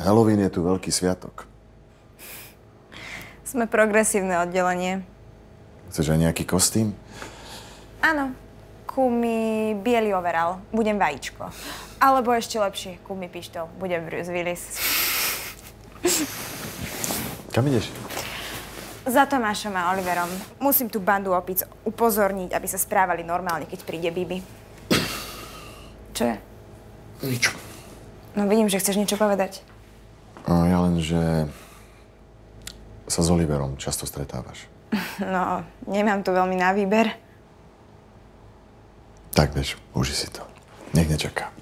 Halloween je tu veľký sviatok. Sme progresívne oddelenie. Chceš aj nejaký kostým? Áno. Kú mi biely overal. Budem vajíčko. Alebo ešte lepšie, kú mi pištol. Budem Bruce Willis. Kam ideš? Za Tomášom a Oliverom. Musím tú bandu opic upozorniť, aby sa správali normálne, keď príde Bibi. Čo je? Nič. No vidím, že chceš niečo povedať. No, ja len, že sa s Oliverom často stretávaš. No, nemám tu veľmi na výber. Tak, bež, uži si to. Nech nečaká.